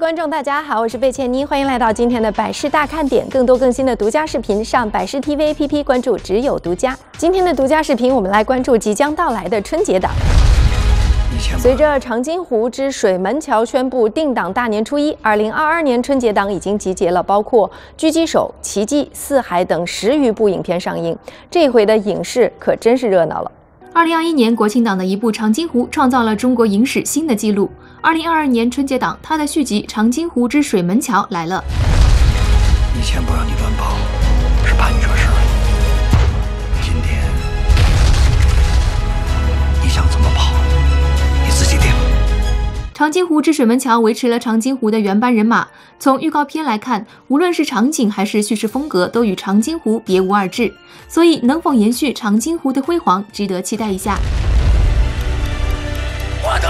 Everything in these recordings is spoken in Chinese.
观众，大家好，我是贝茜妮，欢迎来到今天的百事大看点。更多更新的独家视频，上百事 TV APP 关注，只有独家。今天的独家视频，我们来关注即将到来的春节档。随着长津湖之水门桥宣布定档大年初一，二零二二年春节档已经集结了包括《狙击手》《奇迹》《四海》等十余部影片上映。这回的影视可真是热闹了。二零二一年国庆档的一部《长津湖》创造了中国影史新的纪录。二零二二年春节档，它的续集《长津湖之水门桥》来了。以前不让你乱跑，是怕你惹事。长津湖之水门桥维持了长津湖的原班人马。从预告片来看，无论是场景还是叙事风格，都与长津湖别无二致。所以，能否延续长津湖的辉煌，值得期待一下。我的。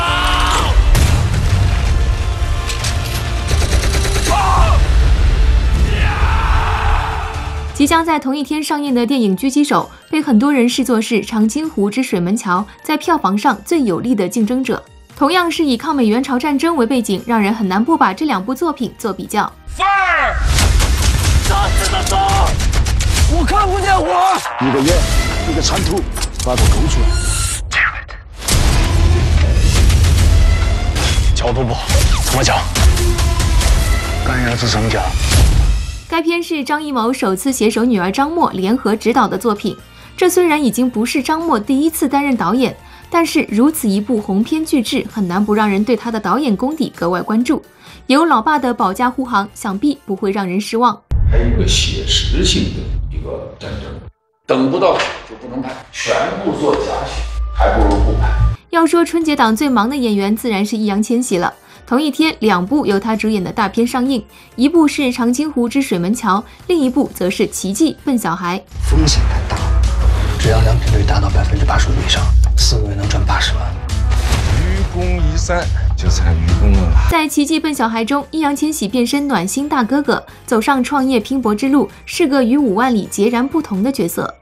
即将在同一天上映的电影《狙击手》被很多人视作是长津湖之水门桥在票房上最有力的竞争者。同样是以抗美援朝战争为背景，让人很难不把这两部作品做比较。Fire！杀死他走！我看不见火。一个烟，一个铲土，把火勾出来。角度不好，怎么讲？干鸭子怎么讲？该片是张艺谋首次携手女儿张默联合执导的作品。这虽然已经不是张默第一次担任导演，但是如此一部鸿篇巨制，很难不让人对他的导演功底格外关注。有老爸的保驾护航，想必不会让人失望。还有一个写实性的一个战争，等不到就不能拍，全部做假戏，还不如不拍。要说春节档最忙的演员，自然是易烊千玺了。同一天，两部由他主演的大片上映，一部是《长津湖之水门桥》，另一部则是《奇迹笨小孩》。风险太大了，只要良品率达到百分之八十五以上，四个月能赚八十万。愚公移山，就差愚公了。在《奇迹笨小孩》中，易烊千玺变身暖心大哥哥，走上创业拼搏之路，是个与五万里截然不同的角色。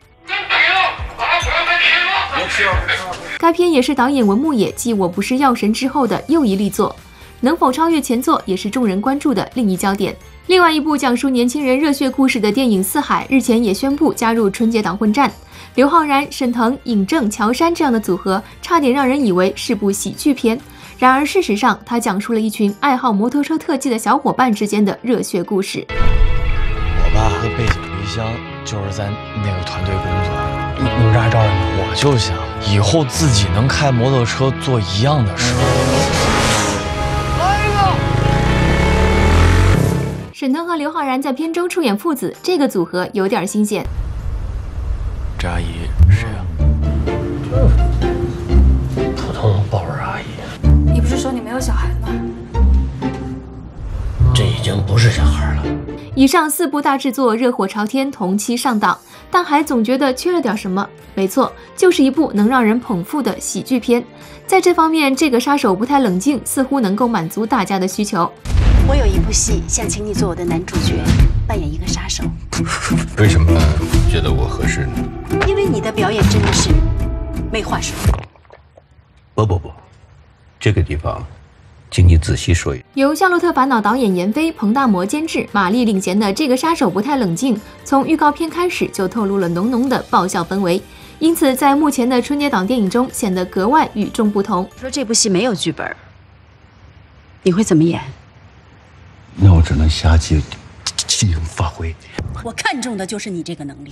该片也是导演文牧野继《我不是药神》之后的又一力作。能否超越前作，也是众人关注的另一焦点。另外一部讲述年轻人热血故事的电影《四海》日前也宣布加入春节档混战。刘昊然、沈腾、尹正、乔杉这样的组合，差点让人以为是部喜剧片。然而事实上，它讲述了一群爱好摩托车特技的小伙伴之间的热血故事。我爸和背井离乡就是在那个团队工作。你你们这还招人吗？我就想以后自己能开摩托车做一样的事。沈腾和刘昊然在片中出演父子，这个组合有点新鲜。这阿姨谁啊？普通宝儿阿姨。你不是说你没有小孩吗？这已经不是小孩了。以上四部大制作热火朝天，同期上档，但还总觉得缺了点什么。没错，就是一部能让人捧腹的喜剧片。在这方面，这个杀手不太冷静，似乎能够满足大家的需求。我有一部戏，想请你做我的男主角，扮演一个杀手。为什么觉得我合适呢？因为你的表演真的是没话说。不不不，这个地方，请你仔细说一。由《夏洛特烦恼》导演闫飞、彭大魔监制，马丽领衔的这个杀手不太冷静，从预告片开始就透露了浓浓的爆笑氛围，因此在目前的春节档电影中显得格外与众不同。说这部戏没有剧本，你会怎么演？那我只能瞎鸡尽情发挥。我看中的就是你这个能力。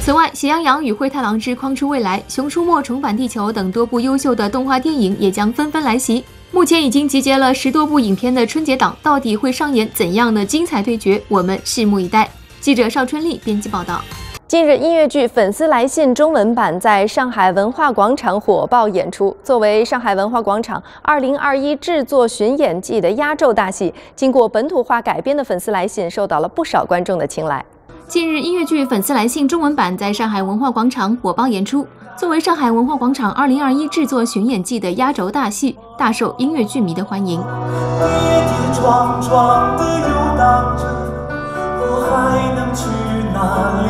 此外，《喜羊羊与灰太狼之筐出未来》《熊出没重返地球》等多部优秀的动画电影也将纷纷来袭。目前已经集结了十多部影片的春节档，到底会上演怎样的精彩对决？我们拭目以待。记者邵春丽编辑报道。近日，音乐剧《粉丝来信》中文版在上海文化广场火爆演出。作为上海文化广场2021制作巡演季的压轴大戏，经过本土化改编的《粉丝来信》受到了不少观众的青睐。近日，音乐剧《粉丝来信》中文版在上海文化广场火爆演出。作为上海文化广场2021制作巡演季的压轴大戏，大受音乐剧迷的欢迎。跌跌撞撞的游荡着，我还能去哪？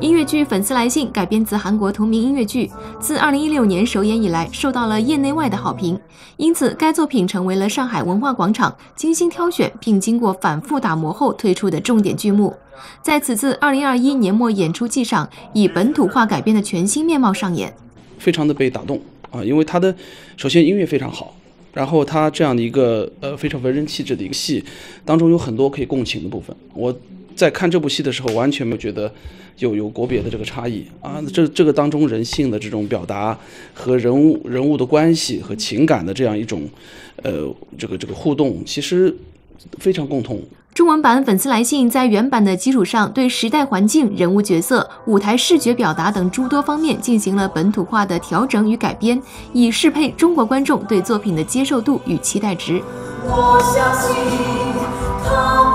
音乐剧《粉丝来信》改编自韩国同名音乐剧，自2016年首演以来受到了业内外的好评，因此该作品成为了上海文化广场精心挑选并经过反复打磨后推出的重点剧目。在此次2021年末演出季上，以本土化改编的全新面貌上演，非常的被打动啊！因为它的首先音乐非常好，然后它这样的一个呃非常文人气质的一个戏当中有很多可以共情的部分，我。在看这部戏的时候，完全没有觉得有有国别的这个差异啊，这这个当中人性的这种表达和人物人物的关系和情感的这样一种，呃，这个这个互动，其实非常共通。中文版《粉丝来信》在原版的基础上，对时代环境、人物角色、舞台视觉表达等诸多方面进行了本土化的调整与改编，以适配中国观众对作品的接受度与期待值。我相信他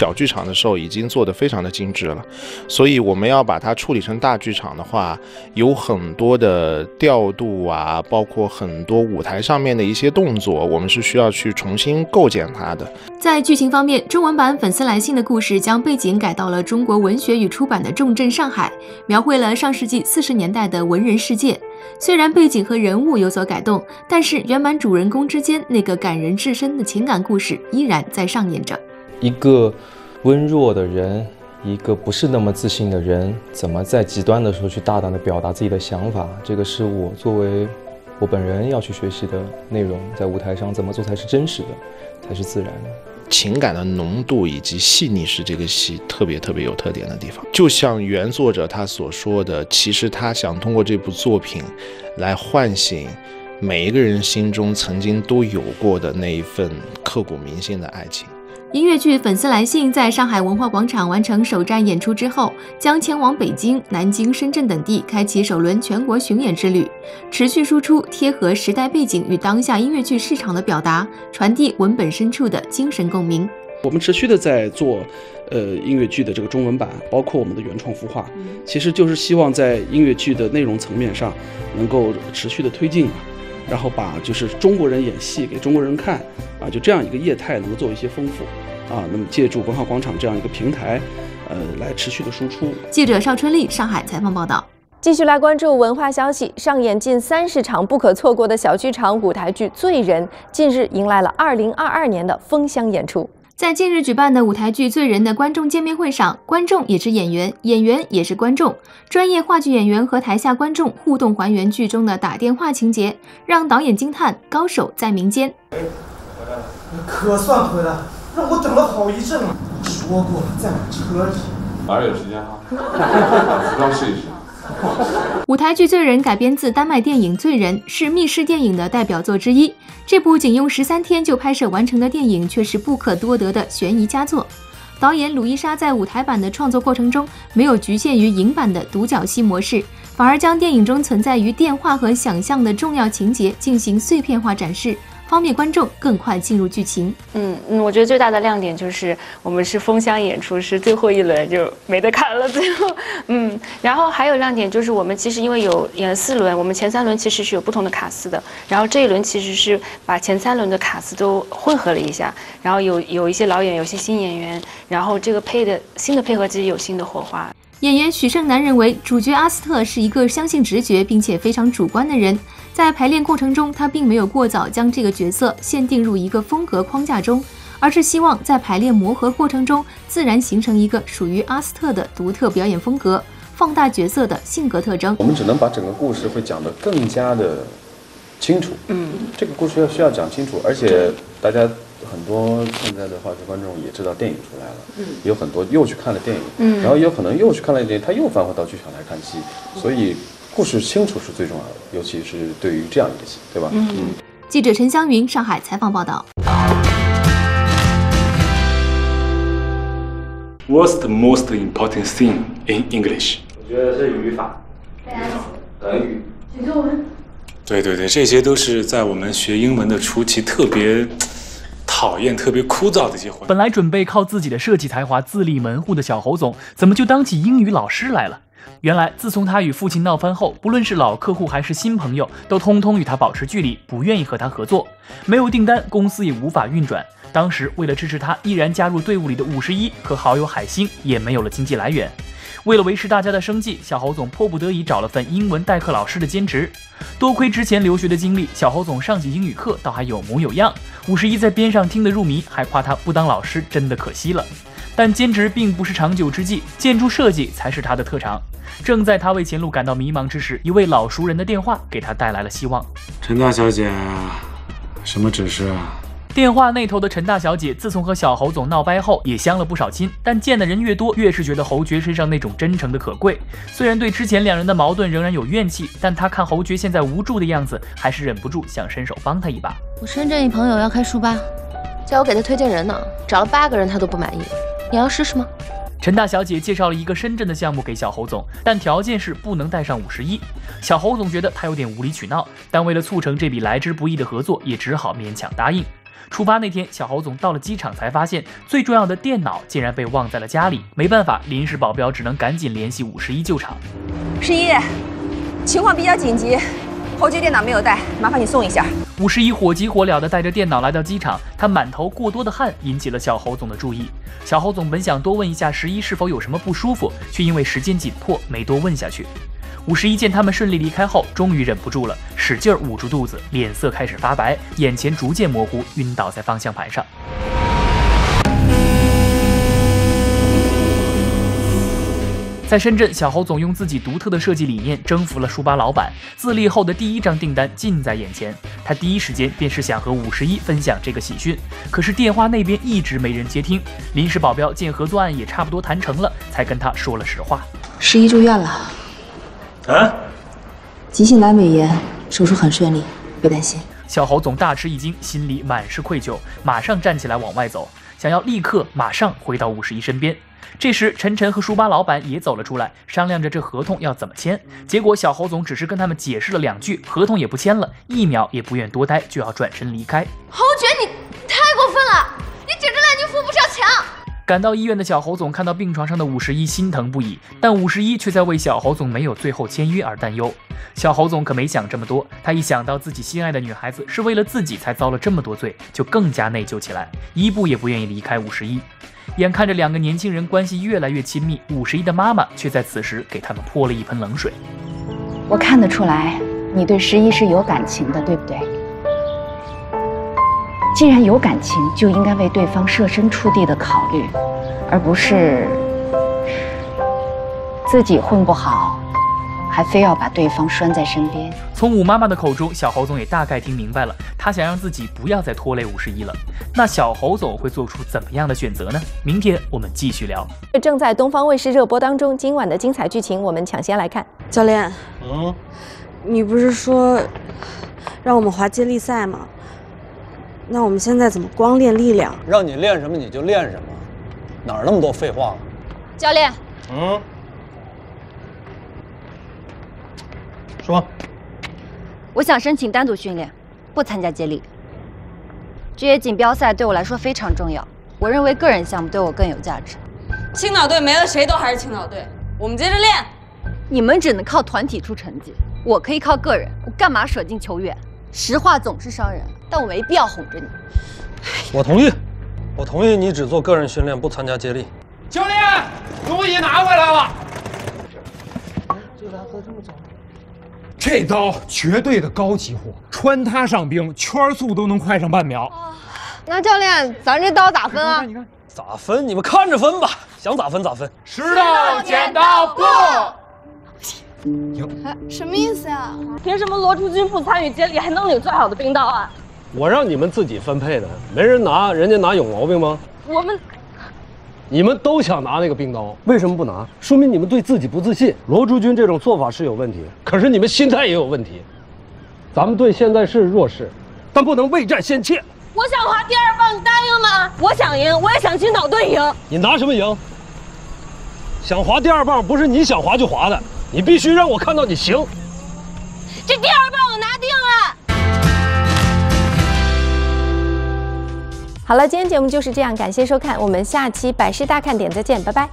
小剧场的时候已经做得非常的精致了，所以我们要把它处理成大剧场的话，有很多的调度啊，包括很多舞台上面的一些动作，我们是需要去重新构建它的。在剧情方面，中文版《粉丝来信》的故事将背景改到了中国文学与出版的重镇上海，描绘了上世纪四十年代的文人世界。虽然背景和人物有所改动，但是原版主人公之间那个感人至深的情感故事依然在上演着。一个温弱的人，一个不是那么自信的人，怎么在极端的时候去大胆的表达自己的想法？这个是我作为我本人要去学习的内容。在舞台上怎么做才是真实的，才是自然的？情感的浓度以及细腻是这个戏特别特别有特点的地方。就像原作者他所说的，其实他想通过这部作品来唤醒每一个人心中曾经都有过的那一份刻骨铭心的爱情。音乐剧《粉丝来信》在上海文化广场完成首站演出之后，将前往北京、南京、深圳等地，开启首轮全国巡演之旅，持续输出贴合时代背景与当下音乐剧市场的表达，传递文本深处的精神共鸣。我们持续的在做，呃，音乐剧的这个中文版，包括我们的原创孵化，其实就是希望在音乐剧的内容层面上，能够持续的推进。然后把就是中国人演戏给中国人看啊，就这样一个业态能够做一些丰富啊。那么借助文化广场这样一个平台，呃，来持续的输出。记者邵春丽上海采访报道。继续来关注文化消息，上演近三十场不可错过的小剧场舞台剧《罪人》，近日迎来了二零二二年的封箱演出。在近日举办的舞台剧《醉人》的观众见面会上，观众也是演员，演员也是观众。专业话剧演员和台下观众互动，还原剧中的打电话情节，让导演惊叹：高手在民间。哎，回来了，可算回来了，让我等了好一阵了。说过在我车里。哪儿有时间啊？把服装试一试。舞台剧《罪人》改编自丹麦电影《罪人》，是密室电影的代表作之一。这部仅用十三天就拍摄完成的电影，却是不可多得的悬疑佳作。导演鲁伊莎在舞台版的创作过程中，没有局限于影版的独角戏模式，反而将电影中存在于电话和想象的重要情节进行碎片化展示。方便观众更快进入剧情。嗯嗯，我觉得最大的亮点就是我们是封箱演出，是最后一轮就没得看了。最后，嗯，然后还有亮点就是我们其实因为有演了四轮，我们前三轮其实是有不同的卡司的，然后这一轮其实是把前三轮的卡司都混合了一下，然后有有一些老演员，有些新演员，然后这个配的新的配合其实有新的火花。演员许胜男认为，主角阿斯特是一个相信直觉并且非常主观的人。在排练过程中，他并没有过早将这个角色限定入一个风格框架中，而是希望在排练磨合过程中，自然形成一个属于阿斯特的独特表演风格，放大角色的性格特征。我们只能把整个故事会讲得更加的清楚。嗯，这个故事要需要讲清楚，而且大家。很多现在的话剧观众也知道电影出来了，嗯，有很多又去看了电影，嗯，然后也有可能又去看了电影，他又返回到剧场来看戏，所以故事清楚是最重要的，尤其是对于这样一个戏，对吧？嗯。记者陈湘云上海采访报道。What's the most important thing in English？我觉得是语法。等语。写作文。对对对，这些都是在我们学英文的初期特别。讨厌特别枯燥的一些活。本来准备靠自己的设计才华自立门户的小侯总，怎么就当起英语老师来了？原来，自从他与父亲闹翻后，不论是老客户还是新朋友，都通通与他保持距离，不愿意和他合作。没有订单，公司也无法运转。当时，为了支持他毅然加入队伍里的五十一和好友海星，也没有了经济来源。为了维持大家的生计，小侯总迫不得已找了份英文代课老师的兼职。多亏之前留学的经历，小侯总上起英语课倒还有模有样。五十一在边上听得入迷，还夸他不当老师真的可惜了。但兼职并不是长久之计，建筑设计才是他的特长。正在他为前路感到迷茫之时，一位老熟人的电话给他带来了希望。陈大小姐，什么指示啊？电话那头的陈大小姐，自从和小侯总闹掰后，也相了不少亲。但见的人越多，越是觉得侯爵身上那种真诚的可贵。虽然对之前两人的矛盾仍然有怨气，但她看侯爵现在无助的样子，还是忍不住想伸手帮他一把。我深圳一朋友要开书吧，叫我给他推荐人呢，找了八个人他都不满意，你要试试吗？陈大小姐介绍了一个深圳的项目给小侯总，但条件是不能带上五十一。小侯总觉得他有点无理取闹，但为了促成这笔来之不易的合作，也只好勉强答应。出发那天，小侯总到了机场才发现，最重要的电脑竟然被忘在了家里。没办法，临时保镖只能赶紧联系五十一救场。十一，情况比较紧急，侯爵电脑没有带，麻烦你送一下。五十一火急火燎地带着电脑来到机场，他满头过多的汗引起了小侯总的注意。小侯总本想多问一下十一是否有什么不舒服，却因为时间紧迫，没多问下去。五十一见他们顺利离开后，终于忍不住了，使劲捂住肚子，脸色开始发白，眼前逐渐模糊，晕倒在方向盘上。在深圳，小侯总用自己独特的设计理念征服了书吧老板。自立后的第一张订单近在眼前，他第一时间便是想和五十一分享这个喜讯。可是电话那边一直没人接听。临时保镖见合作案也差不多谈成了，才跟他说了实话：十一住院了。啊！急性阑尾炎，手术很顺利，别担心。小侯总大吃一惊，心里满是愧疚，马上站起来往外走，想要立刻马上回到五十一身边。这时，晨晨和书吧老板也走了出来，商量着这合同要怎么签。结果小侯总只是跟他们解释了两句，合同也不签了，一秒也不愿多待，就要转身离开。侯爵，你太过分了，你简直烂泥扶不上墙！赶到医院的小侯总看到病床上的五十一，心疼不已，但五十一却在为小侯总没有最后签约而担忧。小侯总可没想这么多，他一想到自己心爱的女孩子是为了自己才遭了这么多罪，就更加内疚起来，一步也不愿意离开五十一。眼看着两个年轻人关系越来越亲密，五十一的妈妈却在此时给他们泼了一盆冷水。我看得出来，你对十一是有感情的，对不对？既然有感情，就应该为对方设身处地的考虑，而不是自己混不好，还非要把对方拴在身边。从武妈妈的口中，小侯总也大概听明白了，他想让自己不要再拖累五十一了。那小侯总会做出怎么样的选择呢？明天我们继续聊。正在东方卫视热播当中，今晚的精彩剧情我们抢先来看。教练，嗯，你不是说让我们滑接力赛吗？那我们现在怎么光练力量？让你练什么你就练什么，哪儿那么多废话？教练，嗯，说，我想申请单独训练，不参加接力。这些锦标赛对我来说非常重要，我认为个人项目对我更有价值。青岛队没了谁都还是青岛队，我们接着练。你们只能靠团体出成绩，我可以靠个人，我干嘛舍近求远？实话总是伤人，但我没必要哄着你。我同意，我同意你只做个人训练，不参加接力。教练，东西拿回来了。这来喝这么早？这刀绝对的高级货，穿它上冰，圈速都能快上半秒。那教练，咱这刀咋分啊？你看，咋分？你们看着分吧，想咋分咋分。石头剪刀布。赢？什么意思呀？凭什么罗竹君不参与接力还能领最好的冰刀啊？我让你们自己分配的，没人拿，人家拿有毛病吗？我们，你们都想拿那个冰刀，为什么不拿？说明你们对自己不自信。罗竹君这种做法是有问题，可是你们心态也有问题。咱们队现在是弱势，但不能未战先怯。我想滑第二棒，你答应吗？我想赢，我也想青岛队赢。你拿什么赢？想滑第二棒不是你想滑就滑的，你必须让我看到你行。这第二棒好了，今天节目就是这样，感谢收看，我们下期百事大看点再见，拜拜。